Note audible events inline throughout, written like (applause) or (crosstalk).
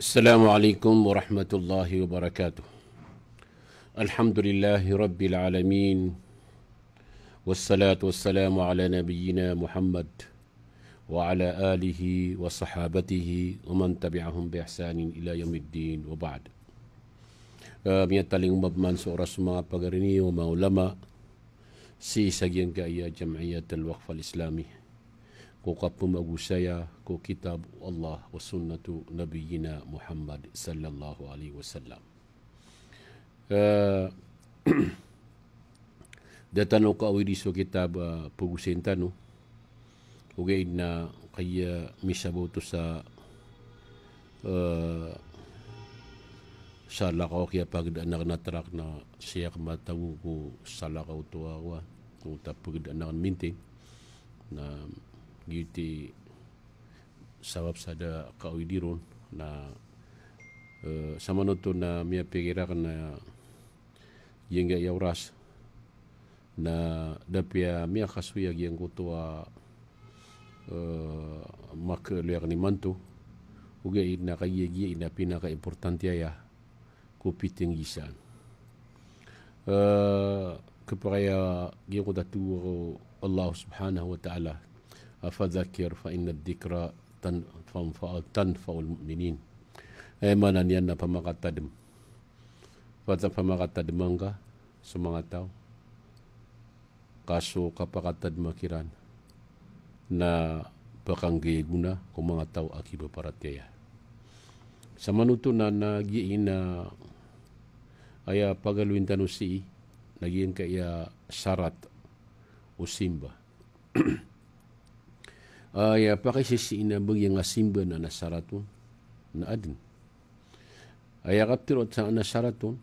السلام عليكم ورحمة الله وبركاته. الحمد لله رب العالمين والصلاة والسلام على نبينا محمد وعلى آله وصحابته ومن تبعهم بإحسان إلى يوم الدين وبعد. Kami taling umabman sa oras mga pagarini o mga ulama si Jam'iyat al-Waqf al-Islami ko kapumagusaya ko kitab Allah wa sunnatu nabiyina Muhammad sallallahu alaihi wasallam. Uh, Datano ka awidi so kitab uh, pugusin tano. Ugay na kaya misabuto sa uh, sa lakaw kaya pag anak na trak na siya kamataw ko sa lakaw to awa kung tapag anak na giti sabab sada kauidiron na uh, sama to na miya pigira na yenga yauras na dapia miya kasuya yang kutua uh, mak liak ni mantu. Uga ina kaya gia ina pinaka importantia ya kupiting gisan uh, kepada yang tu Allah subhanahu wa ta'ala afadzakir fa inna dhikra tanfa'ul mu'minin eh mana niyan na pamakatadem pada pamakatadem ka sa mga tao kaso kapakatad makiran na bakanggi guna kung mga tao akiba paratya sa manuto na nagiin na aya pagaluin tanu si nagiin kaya sarat o (clears throat) ay uh, pakisisiin na bagi nga simba na nasaraton na adin. Ay akaptiro sa nasaraton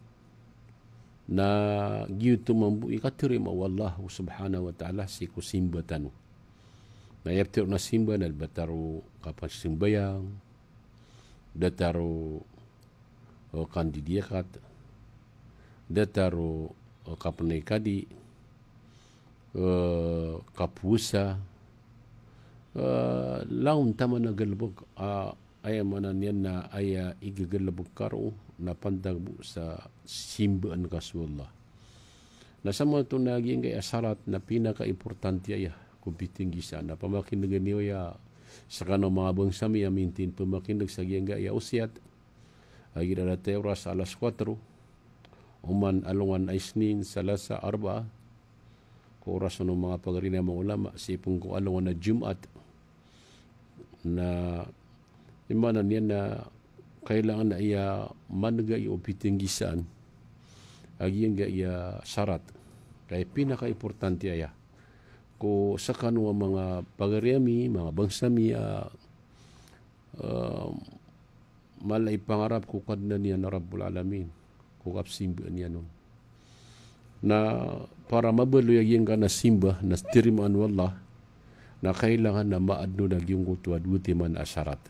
na giyuto mambu ikatiro ma wallah subhanahu wa ta'ala si ko simba tanu. Na yaptiro na simba na bataro kapan simbayang dataro o kandidiakat dataro o kapanay kadi kapusa laun tama na galbog uh, ay manan yan na ay uh, igagalabog karo na pandag sa simbaan kaswallah. Nasa mga ito naging kay asarat na pinaka-importante ay kumpiting gisa na pamakinig niyo ya sa kanong mga bangsami amintin pamakinig sa giyang gaya usiat ay ginarate oras alas 4 uman alungan aisnin salasa arba oras ng mga pagarina mga ulama sipong ko alungan na jumat na imana niya na kailangan na iya managa iyo pitinggisan agi nga iya sarat. Kay pinaka-importante aya ko sa kanwa mga pagariami mga bangsami uh, uh, malay pangarap ko kad na niya na Rabbul Alamin. Ko kapsimba niya nun. Na para mabalo yung ka na simba na tirimaan wallah na kailangan na maadno na yung kutuwa duti man asarat.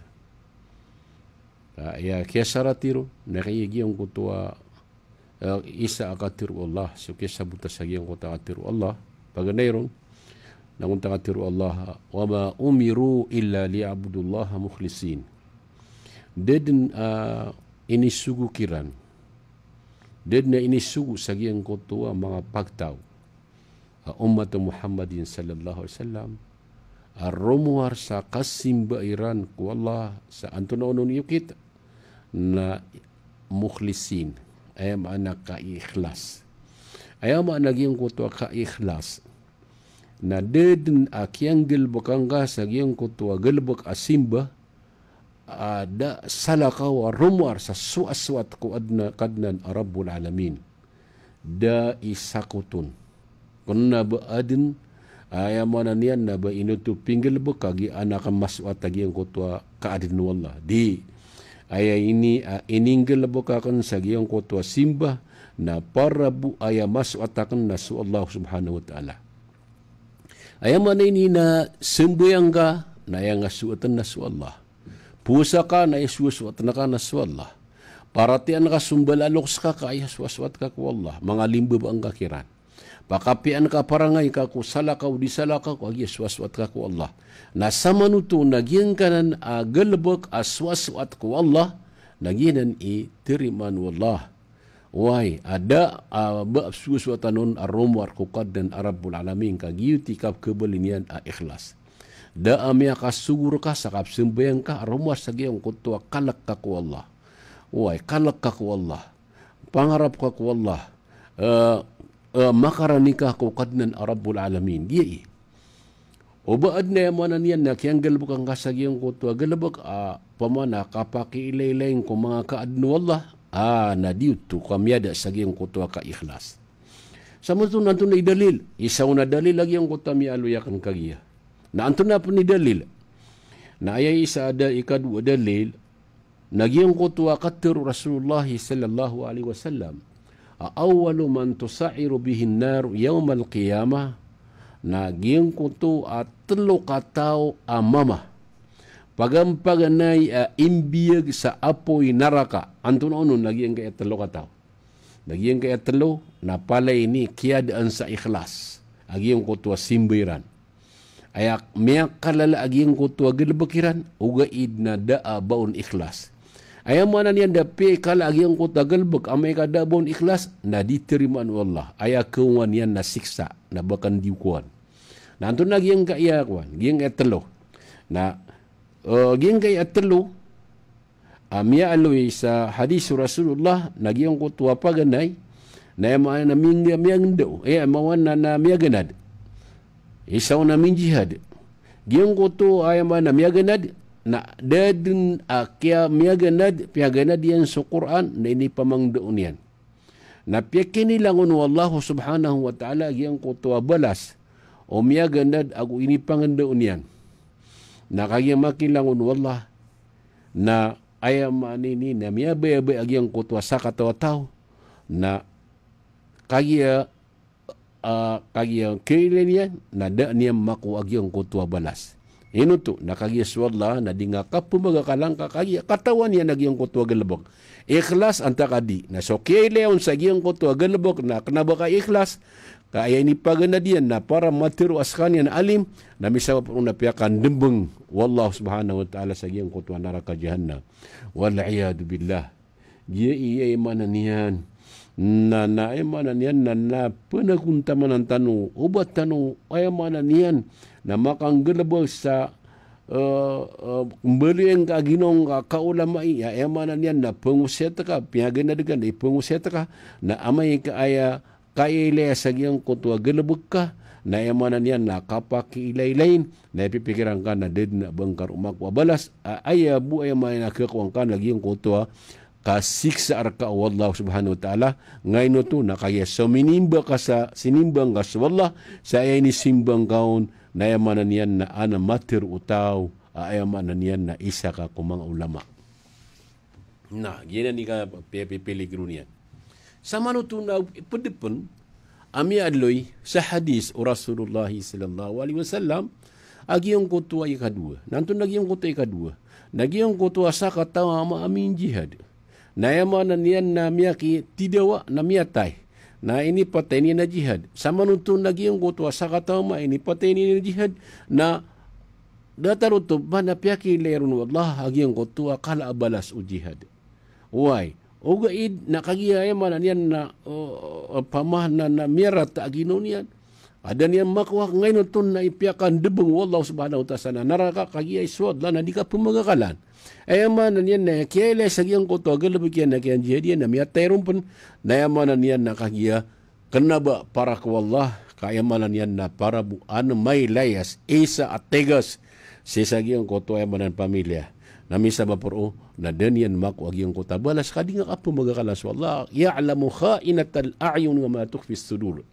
Uh, ya kaya saratiro na kaya yung kutuwa isa akatiru Allah so kaya sabuta sa yung kutuwa akatiru Allah pag nairon na akatiru Allah wa ma umiru illa li'abudullah mukhlisin. Dedin uh, inisugu kiran. Dedin na inisugu sa yung kutuwa mga pagtaw. Uh, umat Muhammadin sallallahu alaihi wasallam arromuar sa kasimba iran ku Allah sa antunonon yukit na mukhlisin. Ay maana ka ikhlas. Ay maana gyung kuto ka ikhlas. Na dedin akyang gilbakang ka sa gyung kuto gilbak asimba ada salaka wa rumwar sa suaswat ko adna kadnan arabul alamin. Da isakutun kunna ba adin aya mana nian na ba inutu pinggil bu kagi anak maswa tagi yang kotwa kaadin wallah di aya ini ininggal bu kakan sagi yang kotwa simba na para bu aya maswa takan nasu Allah subhanahu wa taala. Aya mana ini na sembayang ka na yang asuatan nasu Allah pusa ka na isusuat na ka nasu Allah Paratian ka sumbalalok ka kaya swaswat ka ku Allah mga limbo ba ang kakiran Pakapian ka parangay ka ko salakaw di salakaw ko agi aswaswat ka ko Allah. Na sama nuto nagyan kanan a galbok aswaswat ko Allah. Naginan i tiriman wallah. Wai ada bab suatu nun arum war kukad dan arabul alamin ka giu tikap kebelinian a ikhlas. Da amia ka sugur ka sakap sembayang ka arum war sagi yang kutua kalak ka ku Allah. Wai kalak ka ku Allah. Pangarap ka ku Allah. Uh, makara nikah ku kadnan arabul alamin giai Oba adna yang mana nian nak yang gelbuk ang kasagi yang kutua gelbuk a pamana kapaki ilay-ilay ko mga kaadno Allah a na diutu kami ada sagi yang kutua ka ikhlas. Sama tu nanti na idalil isaw na dalil lagi yang kutua mi aluyakan kagiya. Na anto na pun idalil. Na ayay isa ada ikadu dalil nagi yang kutua katir Rasulullah sallallahu alaihi wasallam. Awalu man tusairu bihin nar yawm al-qiyamah na giang ko to at telo katao a mama. Pagam paganay a imbiyag sa apoy naraka. Antun ono nagiang kaya telo katao nagiang kaya telo na pala ini kiadaan sa ikhlas. Agiang ko to simbiran. Ayak miyak kalala agiang ko to gilbakiran. Uga id na daa baon ikhlas Ayam mana ni anda pe kala agi yang kota gelbek amai kada bon ikhlas na diterima Allah. Ayah kewan yang na siksa na bahkan diukuan. Na antun na giyang kaya kwan, giyang etelo. Na uh, giyang kaya etelo, amia aloy sa hadis Rasulullah na giyang ko tuwa pa ganay, na yung mga naming miyang do, eh, mawan na na miyaganad. Isaw na min jihad. Giyang ko to ay mga na miyaganad, na dadun akya miyaganad, piyaganad yan sa Quran, na ini pamang doon yan. Na piyakini lang Allah subhanahu wa ta'ala, giyang ko tuwa balas, o miya gandad ako ini panganda unian na kaya makilangon wallah. Na ayam manini na miya baya baya agyang kutwa sa katawa tao na kaya uh, kaya kailan yan na da niya maku agyang kutwa balas Ino to, nakagya swalla na di nga kapumaga kalang kakagya katawan niya nagyang kutwa galabok. Ikhlas anta kadi. Na so kaya leon sa gyang kutwa galabok na kanaba ka ikhlas. Kaya ini pagana dia na para matiru askan yang alim na misa pun na piakan dembeng. Wallahu subhanahu wa taala sagi yang kutu neraka jahannam. Wal iyad billah. Dia iya mana nian na na ay mana nian na na puna kunta manan tanu ubat tanu ay mana nian na makang gelebel sa uh, uh, kembali yang ka ginong ka, ka ulama iya ay mana nian na pengusya ka piagana dengan pengusya ka na amay ka aya kaya ilay sa giyang kutwa galabag ka, na yamanan yan na kapaki ilay-ilayin, na ipipikiran ka na did na bangkar umakwa balas, ay bu ay may nakakuwang ka na giyang kutwa, kasiksa arka Allah subhanahu wa ta'ala. Ngayon no to na kaya so minimba ka sa sinimbang ka sa Allah sa ay ni simbang kaon na yamanan yan na ana matir utaw ayamanan yan na isa ka kumang ulama. Na gina ni ka pipili yan sama nu tuna pedepun ami adloi sa hadis Rasulullah sallallahu alaihi wasallam agi yang kutua ika dua nantu lagi yang kutua ika dua lagi yang kutua sa kata ama amin jihad na yama na nian na miyaki tidawa na miyatai na ini pateni na jihad. Sama nutu lagi yang kutua sa kata ama ini pateni na jihad. Na datar utub mana piyaki lerun Allah agi yang kutua kala balas u jihad. Why Oga id na kagia ya mana nian na uh, pamah na na miara ta agino nian. Ada nian makwa ngayon tun na ipiakan debeng wallahu subhanahu wa ta'ala naraka kagia iswad la na di ka pumagakalan. Ay mana nian na kiele sa giyang ko to agal bigyan na kiyan jihad na miya tayron pun na nian na kagia kena ba para ko wallah. Kaya mana nian na para bu ano may layas isa at tegas sa giyang ko to ay manan pamilya na misa mapuro na danian mako agi ang kota balas kadi nga apo magakalas wallah ya'lamu kha'inat al-a'yun wa ma tukhfi as-sudur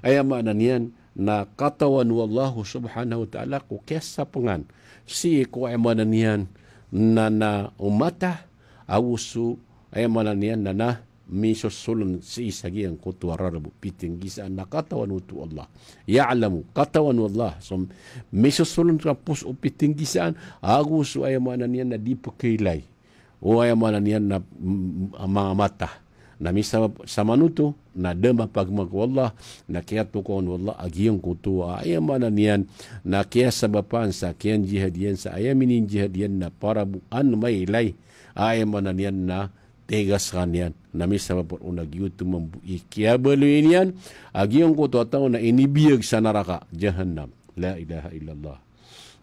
ay ama na niyan na katawan wallahu subhanahu wa ta'ala ko kesa pengan. Si ko ay mana niyan na na umata awusu. Ay mana niyan na na miso sulun si isagi ang kutu ararabu piting gisa. Na katawan utu Allah. Ya'lamu katawan Allah. So miso sulun ka pus o piting gisa. Agu su ay mana niyan na di pakailay o ay mana niyan na mga mata na misa sama nutu na dema pagma ko Allah na kaya to ko Allah agiyan ko to ay mana niyan. Na kaya sabapan sa kian jihadiyan sa ayaminin jihadiyan na para buan may lay ay mana niyan na tegas kanyan na misa por unag yutu mambu ikiya baluin agiyan ko taw na inibiyag sa naraka jahannam. La ilaha illallah.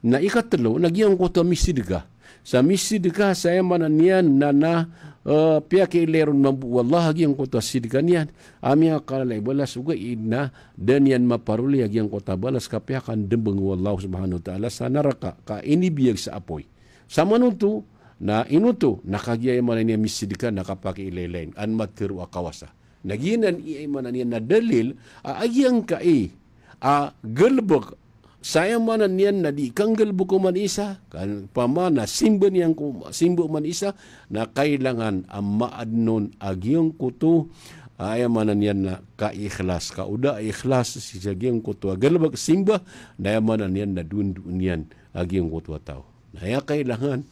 Na ikatlo nagyan ko to misidga. Sa misidga saya mana niyan na na uh, pia ke lerun mambu wallah agi yang kota sidkan yan ami akala lai balas uga ina dan yan maparuli agi yang kota balas ka pia kan dembeng wallah subhanahu taala sa neraka ka ini biak sa apoy sama nuntu na inuto nakagia yang mana ni misidkan nakapake ilelain an matir wa kawasa. Naginan i mana ni na dalil agi yang ka i a gelbok saya mana nian na di kanggel buku man isa kan pamana simben yang ku simbu man isa na kailangan amma adnon agiong kutu. Aya mana nian na ka ikhlas ka uda ikhlas si jagiong kutu agal bag simba na mana nian na dundu nian agiong kutu tau na ya kailangan.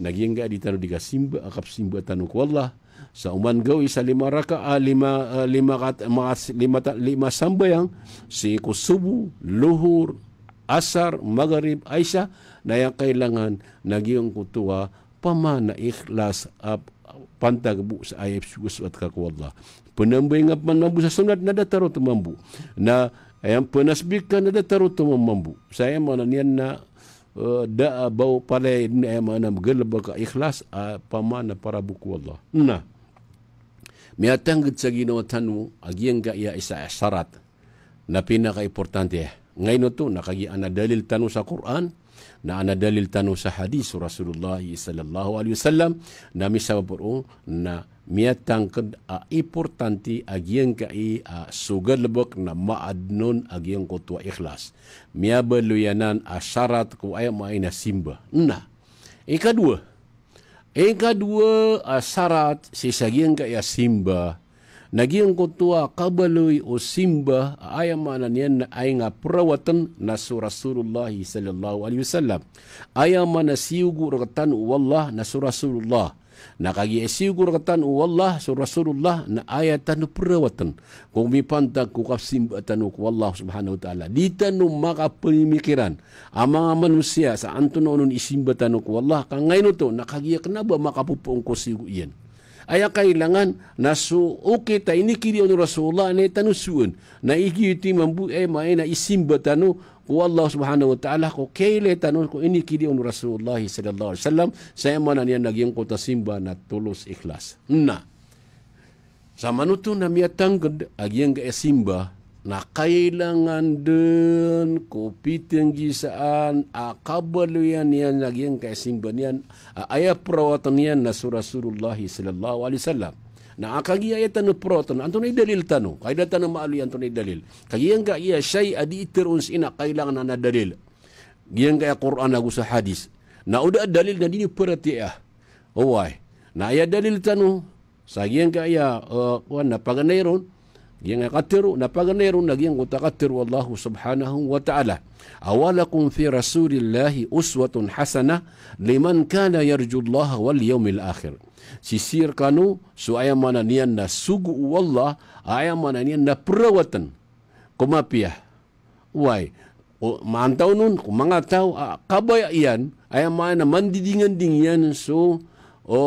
Nagiong ga di tanu simba akap simba tanu ku Allah sa uman gaw isa lima raka uh, lima uh, lima kat lima, lima, lima sambayang si kusubu luhur asar, maghrib, aisha na yang kailangan nagiyong kutuwa pamana ikhlas ap pantag bu sa ayat sugus at kakwallah. Penambay nga manambu sa sunat na dataro tumambu. Na ayam penasbikan na dataro tumambu. Saya mana niyan na uh, da bau palay ayam mana ka ikhlas uh, pamana para buku Allah. Nah. Miatang sa ginawa tanu agiyang ga iya isa sarat na pinaka-importante ngayon to nakagi ana dalil tanu sa Quran na ana dalil tanu sa hadis Rasulullah sallallahu alaihi wasallam na misa puro na miatang kad a importanti agian ka i a sugal lebok na maadnon agian ko tua ikhlas. Mia beluyanan a syarat ko ay mai na simba. Na ikadua ikadua a syarat si sagian ka ya simba Nagiang kutua kabalui o simba ayam mana nian na ay nga perawatan na Rasulullah sallallahu alaihi wasallam. Ayam mana siugu rakatan wallah na Rasulullah. Na kagi siugu rakatan wallah su Rasulullah na ayatan perawatan. Kung mipantag ku simba tanu ku wallah subhanahu wa ta'ala. Di tanu maka pemikiran. Ang mga manusia sa antun onun isimba tanu ku wallah. Kang ngayon to nakagi kenapa maka pupuong ko siugu iyan aya kailangan nasu. Okay ta ini kiri onu rasulullah ne tanu suun. Na iki ti mambu e mai na isimba tanu ko Allah subhanahu wa ta'ala ko kele tanu ko ini kiri onu rasulullah sallallahu alaihi wasallam. Saya mana ni naging ko simba na tulus ikhlas. Na sa manuto na miatang agiang ga simba na kailangan din ko pitenggi saan a kabaluyan yan nagyan kay simban yan aya perawatan yan na sallallahu alaihi wasallam. Na akagi ayat tanu perawatan anto ni dalil tanu. Kay tanu maali anto ni dalil. Kagiyan ka iya shay adi iterun ina kailangan na dalil. Giyan ka Quran agu sa hadis. Na uda dalil na dini perati ah. Owai na aya dalil tanu. Sa giyan ka iya uh, na paganayron yang katiru na paganeru naging utakatiru Allah subhanahu wa ta'ala. Awalakum fi rasulillahi uswatun hasana liman kana yarju Allah wal yawmil akhir. Sisir kanu su aya mana nian na sugu wallah aya mana nian na perawatan. Kumapia wai mantau nun kumanga tau kabaya ian aya mana mandidingan dingyan o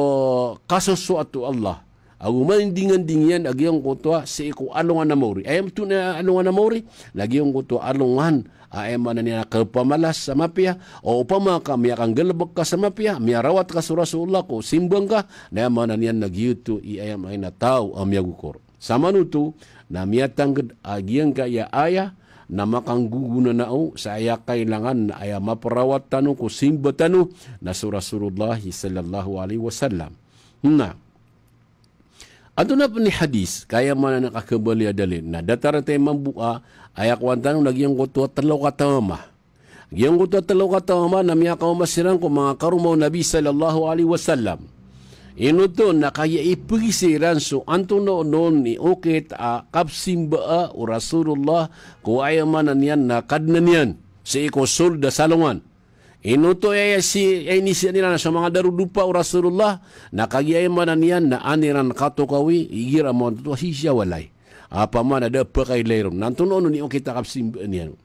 kaso suatu Allah Aku main dengan dingin lagi yang kotoa seiko alungan na mauri. Ayam tu na alungan na mauri. Lagi yang kotoa alungan. Ayam mana ni nak pemalas sama pia. O upama ka mi akan gelebek ka sama pia. Mi rawat ka Rasulullah ko simbang ka. Na mana ni lagi itu i ayam ay na tau am ya gukur. Sama nutu na mi atang agian ka ya ayah na makang guguna na o sa aya kailangan na aya maparawat tanu ko simba tanu na Rasulullah sallallahu alaihi wasallam. Nah, Ado na ni hadis kaya mana nak kembali adalin. Nah datar te mambuka ayak wantan lagi yang kutu telo kata mama. Yang kutu telo kata mama namanya kau masiran ko mga karumau Nabi sallallahu alaihi wasallam. Ino to na kaya ipisiran so antuno non ni okay ta kapsim ba o Rasulullah ko ay mana niyan na kadna niyan sa iko sul da salungan. Inuto ya si ini si nila sa mga daru dupa o Rasulullah na kagiyay man niyan na aniran kato kawi igira mo to si siya walay. Apa man ada pakai lerum. Nantuno ni kita kapsim niyan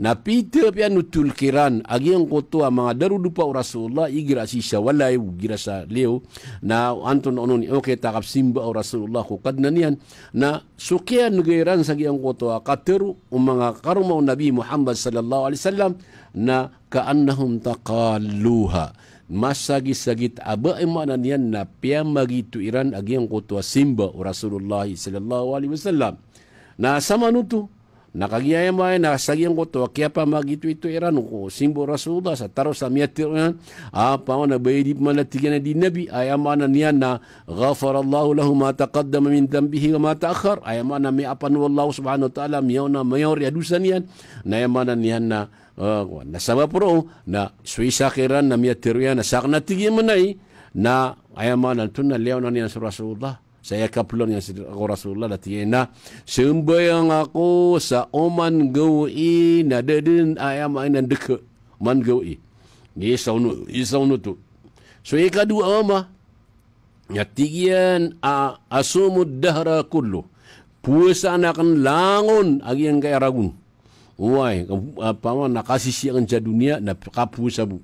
na pita pia nutul kiran agi ang koto mga daru dupa Rasulullah igira si siya walay gira sa leo na anton ono ni okay takap simba o Rasulullah ko kad niyan na sukian nugiran sa giyang koto kateru o mga karumaw Nabi Muhammad sallallahu alaihi wasallam na kaannahum taqalluha. Masagi-sagit aba imana niyan na pia magitu iran? Agi ang koto simba Rasulullah sallallahu alaihi wasallam. Na sama nutu nakagiyaya mo ay nakasagyang ko to kaya pa magitu ito iran? Ko simbo rasulullah sa taro sa miyatir na apa na baydi malatigan di nabi? Ay amana niya na ghafara Allah lahu ma taqaddama min dhanbihi wa ma ta'akhkhar. Ay amana mi apan wallahu subhanahu wa ta'ala miyaw na mayor yadusan yan na amana niya na uh, na sama pro na suisa kiran na miyatir yan na sakna tigi manay na ay amana tunna liyaw na rasulullah. Saya kapulon yang aku Rasulullah dah tiena sembayang aku sa oman gawi na dedin ayam ayam deke man gawi ni saunu ni saunu tu. So yang kedua ama ya tigian a asumu dahra kullu. Puasa akan langun agi yang kaya ragun Wai, apa mana nakasih siang dunia na kapu sabu.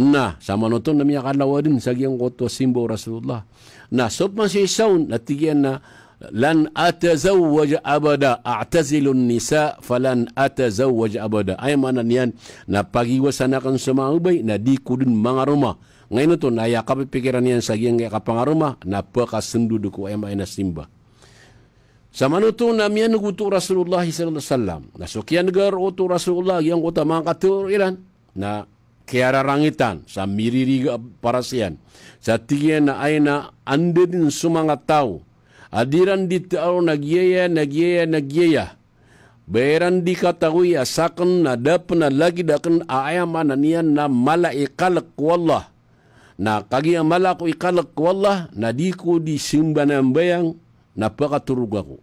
Nah, sama nonton namanya kalawadin sagi yang koto simbol Rasulullah. Nah, sopan si saun natigian na lan atazawwaj abada a'tazilu nisa falan atazawwaj abada ay mana niyan na pagiwasanakan sa mga ubay na di ko din mga rumah ngayon ito na yakap pikiran niyan sa giyang kapangaruma na pakasundu ko ay may nasimba sa manuto na miyan naguto Rasulullah sallallahu alaihi wasallam na sukyan gar uto Rasulullah yang kota mga katuriran na kiararangitan sa miririga para siyan. Sa tingin na ay na ande din sumanga tao. Adiran di tao nagyaya nagyaya nagyaya Bayaran di katahui asakan na dapat na lagi dakan ayaman na niyan na mala ikalak wallah. Na kagi ang mala ko ikalak wallah na di ko di simba ng bayang na pakaturug ako.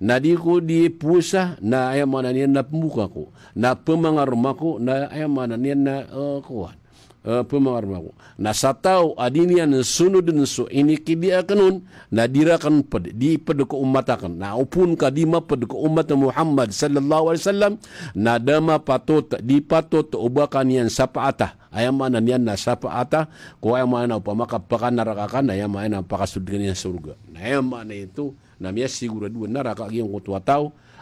Na di ko di pusa na ayaman na niyan na pumuka ko na pemangarma ko na ay mana ni na uh, kuan pemangarma ko na sa tao adini an sunod din so ini kidi akanun na dirakan pad di pad ko ummatakan. Na upun ka di ma pad ko ummat Muhammad sallallahu alaihi wasallam na dama patot di patot ubakan yan sapaata ay mana niyan na sapaata ko ay mana upama kapakan narakakan ay mana pakasudgan surga. Na ay mana itu na miya siguro dua naraka yung kutuwa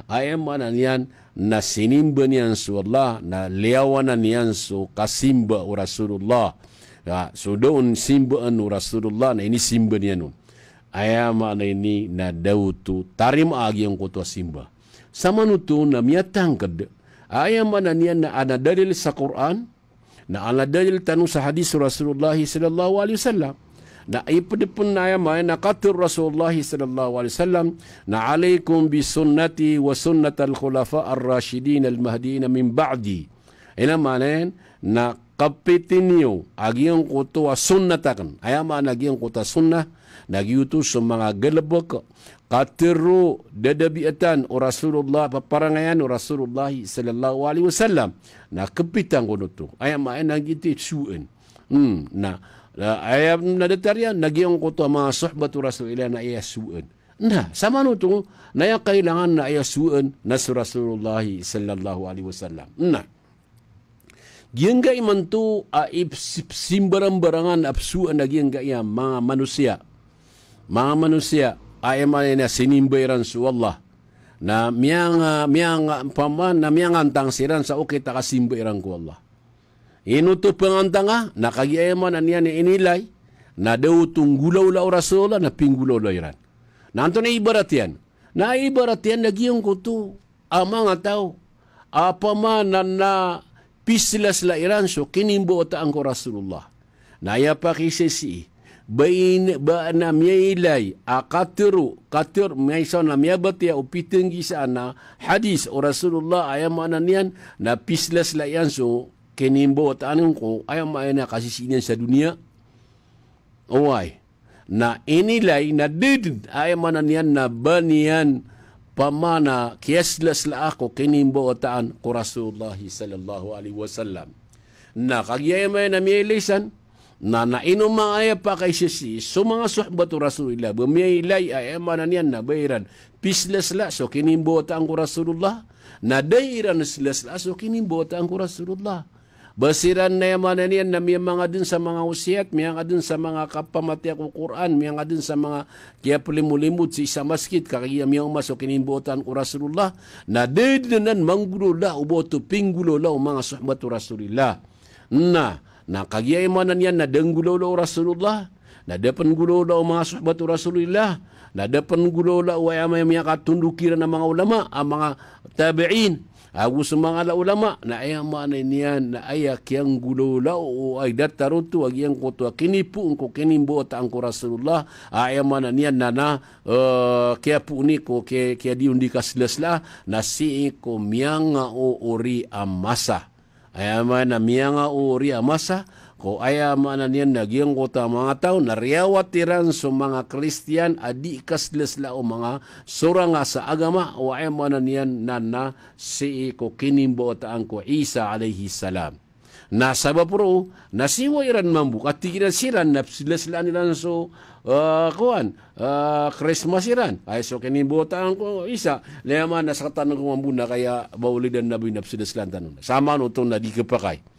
tao ay mana niyan na sinimba su Allah na liawana niyan su kasimba u Rasulullah. Ya so doon simba an Rasulullah na ini simba niyan nun ayama na ini na dautu tarim agi yang kutu simba. Sama nutu na miatang kad ayama na niyan na ana dalil sa Quran na ana dalil tanu sa hadis Rasulullah sallallahu alaihi wasallam na na ya mai na katur Rasulullah sallallahu alaihi wasallam na alaikum bi sunnati wa sunnat al khulafa ar rashidin al mahdiin min ba'di. Ina manen na kapitinyo agiang kuto wa sunnatakan. Aya agiang kuto sunnah. Nagiutu sa mga galabok katiru dadabiatan o Rasulullah paparangayan o Rasulullah sallallahu alaihi wasallam. Na kapitan ko to aya nagiti suun hmm na ayam na detarya nagyong ko to mga suhbatu rasulillah na iyasuan. Na, sama no to na yung kailangan na iyasuan na si Rasulullah sallallahu alaihi wasallam. Na, Giyang ga iman to a simbarang-barangan apsuan na giyang ga mga manusia. Mga manusia ay man na sinimbayran su Allah na miyang miyang paman na miyang antang siran sa okay ta kasimbayran ko Allah. Inuto pangantanga nakagiyaman aniya ni inilay na daw tunggulaw la Rasulullah na pinggulaw la iran. Nanto na ibarat yan. Na ibarat yan nagyong ko to. Mga tao. Apa man na, na pislas la iran so kinimbo ta ang ko Rasulullah. Naya pa kisisi. Bain ba na miyailay akatiru katir maysa na miyabati o pitenggi sana hadis o Rasulullah ayam niyan na pislas la yan so kenimbo at anong ko ay ang na kasisinan sa dunia. Oway. Na inilay na did ay man niyan na baniyan pamana kieslas la ako kinimbo at an ko Rasulullah sallallahu alaihi wasallam. na kagiyay may na mielisan na nainom mga pa kay sisi so mga suhbatu rasulillah bumiyaylay ay emanan yan na bayran pislas la so kinimbota ang rasulullah na dairan slas la so kinimbota ang rasulullah Basiran na yaman na niyan na may mga din sa mga usiyat, may mga din sa mga kapamati ako Quran, may mga din sa mga kaya pulimulimut sa isa maskit, kakaya may masok ko Rasulullah, na dedinan manggulo la, uboto pinggulo la, mga suhbatu Rasulullah. Na, na kagaya imanan yan na denggulo la Rasulullah, na depan gulo la mga suhbatu Rasulullah, na depan gulo la wa may mga katundukiran ng mga ulama, ang mga tabi'in, Aku semang ala ulama. Na ayah mana nian na ayah kiang gulo la o ay dataru tu agi yang kotu kini pu ko kini bo ta angko Rasulullah. Ayah mana nian nana uh, kia pu ni ko ke kia di undi kasles la na si ko mianga o ori amasa ayah mana mianga o ori amasa ko aya mana nian na giyang kota mga tao na riyawatiran so mga Kristiyan adi kasles la o mga suranga sa agama. O aya mana niyan na na si ko kinimbo taan ko Isa alayhi salam. Na sabab pro nasiwa iran mambu. Katigiran sila na sila sila nila so uh, kuan uh, Christmas iran. Ay so kinimbo taan ko Isa. Lema na sa tanong ko mambu na kaya baulidan nabi na sila sila tanong. Sama no to na di kapakay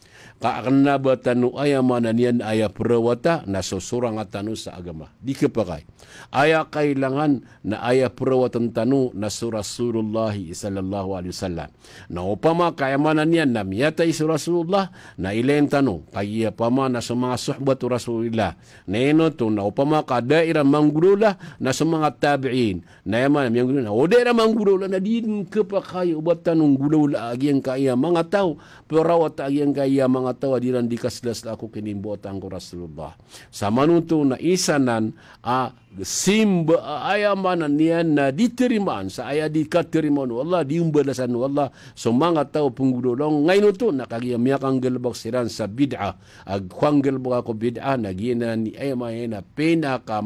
karena batanu aya mana nian aya perawata na seseorang atanu sa agama dikepakai. Aya kailangan na aya perawatan tanu na Rasulullah sallallahu alaihi wasallam. Na upama kaya mana nian na miyata isu Rasulullah na ilain tanu. Kaya pama na semanga suhbat Rasulullah. Na ino tu na upama ka daira manggurula na semanga tabi'in. Na yama na manggurula o daira manggurula na din kepakai ubat tanu gulula agi yang kaya mga tau perawat agi yang kaya mga mga tawa diran di kasdas aku kinimbuatan ko Rasulullah. Sa manuto na isanan a simba ayamanan niyan na diterimaan. Sa aya di katerimaan Allah diumbalasan Allah so mga tao punggulong ngayon to nakagiyamiyak ang galbak siran sa bid'a. Ag kwang galbak ako bid'a nagina ni ayamay na pinaka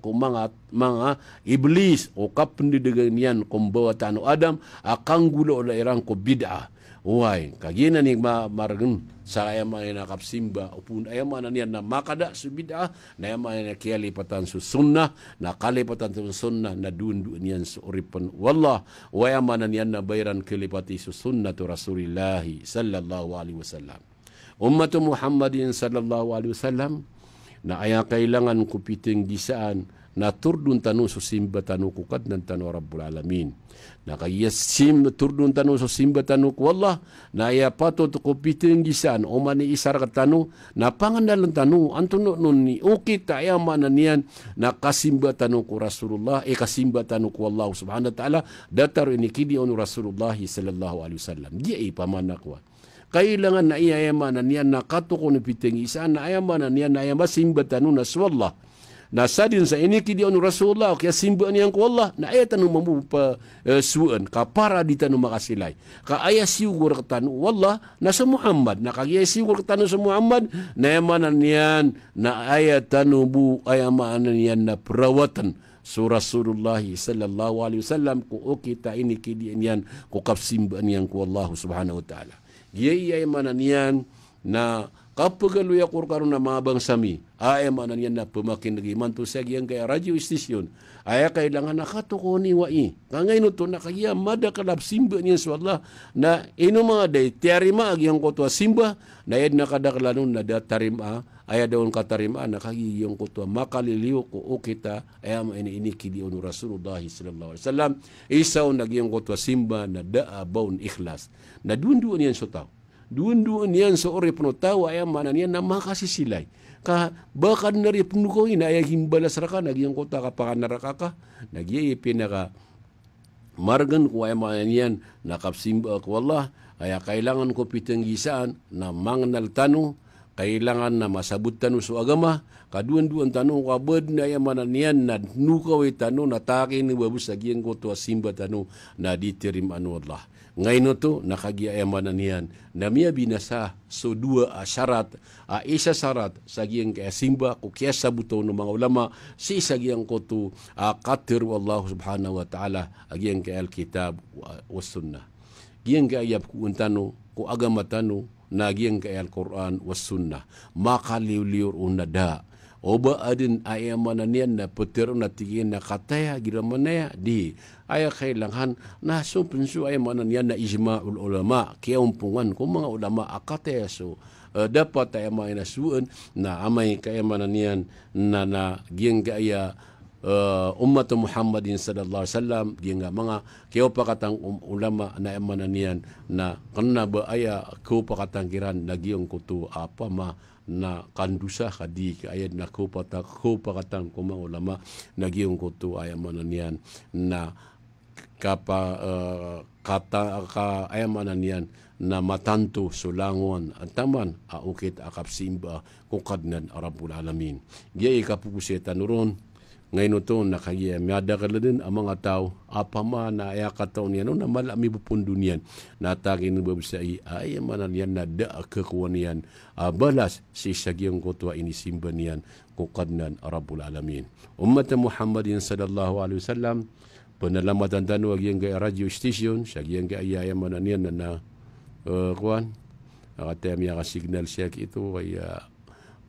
ko mga mga iblis. O kapndidigan yan kung bawatan Adam akang gulo la irang ko bid'a Uway, kagina ni ma margun sa ayama na kapsimba upun. Ayama na niya na makada subida na ayama na kialipatan su sunnah na kalipatan su sunnah na dundu niyan su uripan. Wallah wa ayama na niya na bayran kilipati su sunnah tu rasulillah sallallahu alaihi wasallam. Ummatu muhammadin sallallahu alaihi wasallam na aya kailangan kupiting gisaan na turdun tanu so simba tanu kukat nan tanu rabbul alamin. Na kaya sim turdun tanu so simba tanu ku Allah na ya pato to ko pitin gisan o mani isar ka tanu na pangandalan tanu antuno nun ni. Uki ta ya mana nian na kasimba tanu ku Rasulullah e kasimba tanu ku Allah subhanahu wa taala datar ini kidi on Rasulullah sallallahu alaihi wasallam. Dia i pamana ku. Kailangan na iya ya nian na kato ko ni pitin gisan na ya mana nian na ya masimba tanu na na sadin sa ini ki dionu rasulullah. Kya simbu ni ang Allah. Na ayat anu mamu pa uh, suan ka para di tanu makasilay ka aya siugur tanu wallah na sa Muhammad na kagya siugur tanu sa Muhammad na yamanan niyan na ayat anu bu ayamanan niyan na perawatan. So Rasulullah sallallahu alaihi wasallam ko o kita ini ki niyan ko kapsimba niyan ko Allah subhanahu wa taala. Yai ayamanan niyan na kapagalu ya kurkaru na mga bangsami, ay manan yan na pumakin lagi mantu sa giyang kaya radio station, ay kailangan nakatuko ni wai. Kangay no to nakaya mada kalab simba niya sa Allah na ino mga day, tiarima agiyang kotwa simba, na yad nakadaklanon na datarima, ay daon katarima na kagiyong kotwa makaliliw ko o kita, ay ama ini ini kidi onu Rasulullah sallallahu alaihi wasallam, isaw nagyang kotwa simba na daa baun ikhlas. Na dundu niyan sa tao duun-duun yan sa ori puno tawa ay mana niyan na makasisilay. Ka bakad na rin puno ko ina ay himbalas raka nagyang kota ka pa naraka ka nagyay pinaka margan ko ay mana niyan nakapsimba ko Allah ay kailangan ko pitanggisaan na mangnal tanu kailangan na masabut tanu sa agama kaduan-duan tanu ko abad na ay mana niyan na nukaw tanu na taki ni babus sa ko to simba tanu na ditirim anu Allah ngayon to nakagia ayamanan niyan. Na miya binasa so dua uh, syarat uh, isa syarat sa giyang kaya simba ko kaya sabuto ng mga ulama. Si isa giyang ko to uh, katir Allah subhanahu wa ta'ala agiyang kaya al-kitab wa, wa sunnah giyang kaya ayap ko untano ko agama tano nagiang ka Al-Quran was sunnah makaliw-liur unada oba adin aya mana nian na putir na tigin na kataya gira mana di aya kailangan na so pensu aya mana na ijma'ul ulama kiumpungan ko mga ulama akataya so. Uh, dapat aya mana suun na amai kaya mana nian na na giang gaya uh, umat Muhammadin sallallahu alaihi wasallam dia nga mga kaya pakatang um, ulama na emananian na kena ba aya ko pakatang kiran nagiong kutu apa ma na kandusa kadi ka ayat na ko pata ko pakatan ko mga ulama nagiong ko to ay mananian na kapa uh, kata ka ay mananian na matanto sulangon at taman a ukit akap simba kukadnan arabul alamin. Dia ikapupusetan nuron ngayon ito nakagaya miyada ka din ang mga tao apa ma na aya kataw niya no na malami bupundo niyan. Natagin ng babasai ay manan yan na da kakuan niyan. Balas si sagyang kutwa inisimba niyan kukadnan arabul alamin. Umat Muhammadin sallallahu alaihi wasallam penelamatan tanu agi yang radio station sagyang ga ayaya manan yan na na uh, kuan. Kata miya ka signal siya itu ay uh,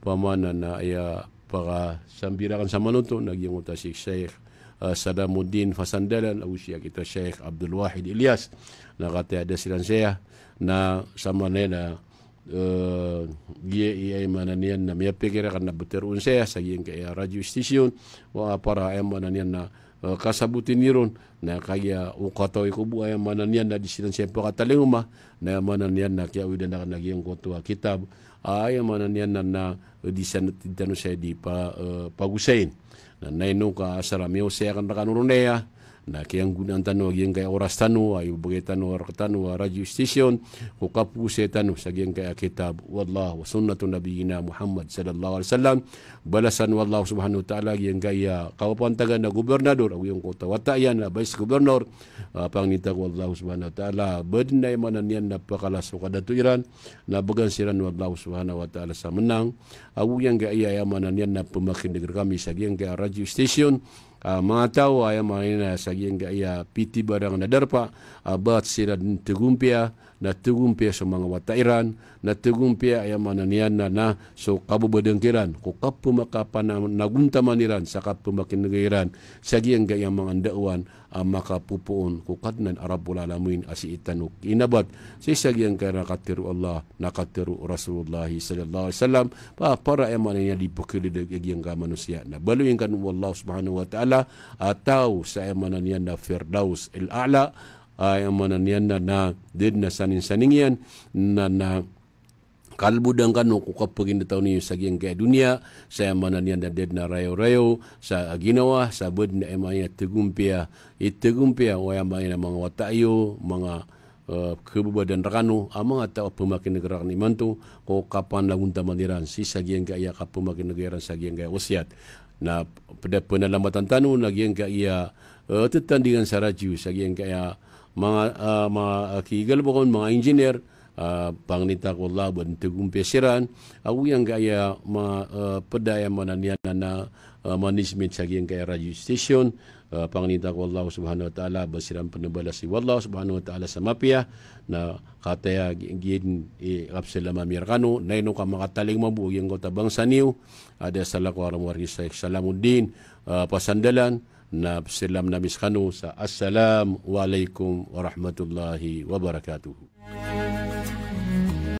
pamana na aya para sambirakan sa manuto naging uta si Sheikh uh, Sadamuddin Fasandalan au kita Sheikh Abdul Wahid Ilyas. Na kata ada silan saya. Na sama nena uh, gie iya mananian na miya pikira kan na beterun saya sa gie kaya radio station wa para ay mananian na uh, kasabutin niron na kaya ukato ikubu ay mananian na disilan siya pakatalinguma na mananian na kaya udah na kanagiyang kutuwa kitab ay mananian na na di sana tintano saya di pa uh, pagusain na naino ka asara meo saya kan rakanurunea na kiyang gunan tanu agiyang kaya oras tanu ay bagay tanu arak tanu radio station ko kapu tanu sa agiyang kaya kitab wallah wa sunnatu nabiyina Muhammad sallallahu alaihi wasallam. Balasan wallah subhanahu wa ta'ala agiyang kaya kawapantagan na gobernador agiyang kota watayan na vice governor uh, pangnita ko wallah subhanahu wa ta'ala badin na yan na pakalas o kadatuiran na bagan siran wallah subhanahu wa ta'ala sa menang. Agiyang kaya imanan yan na pumakin kami sa agiyang kaya radio station uh, mga tao ay mga sa giyang gaya piti barang na darpa uh, bat sila tegumpia na tegumpia sa mga watairan na tegumpia ay mga niyan na na so kabubadangkiran ko kapu makapan na nagunta maniran sa kapu makinagayiran sa giyang gaya mga daawan uh, makapupuon. Ko kadnan arabul alamin asi itanuk. Inabat sa isa giyang kaya nakatiru Allah nakatiru Rasulullah sallallahu alaihi wasallam pa para ay mga niya di pagkilidag giyang ka manusia na baluin kan Allah subhanahu wa ta'ala atau sa emanan yan na Firdaus al-A'la ay emanan yan na na din na sanin-saning yan na na kalbudang kanu ko kapag taw niyo sa giyang kaya dunia. Sa emanan yan na din na rayo-rayo sa ginawa sa bud na emaya tegumpia. Itegumpia o emaya na mga watayo mga uh, kebubadan rakanu. Ang mga tao pemakin negara ni mantu ko kapan lagun tamaniran si sa giyang kaya kapemakin negara sa giyang kaya wasiat. Na pada penelamatan tanu lagi yang kaya uh, tetandingan saraju sagi yang kaya mga uh, mga kigal bukon mga engineer uh, pangnita ko Allah ban tugum pesiran au yang kaya mga uh, pedaya mananian na uh, management sagi yang kaya radio station. Uh, pangnita ko Allah subhanahu wa taala basiran penebala si Allah subhanahu wa taala sa mapia na kataya gin i kapsela mamirkano. Na ino ka makataling mabu yung kota bangsa niyo. Ada salah ko aram wargi sa Salamuddin. Uh, pasandalan na silam na miskano sa Assalamu alaikum warahmatullahi wabarakatuh.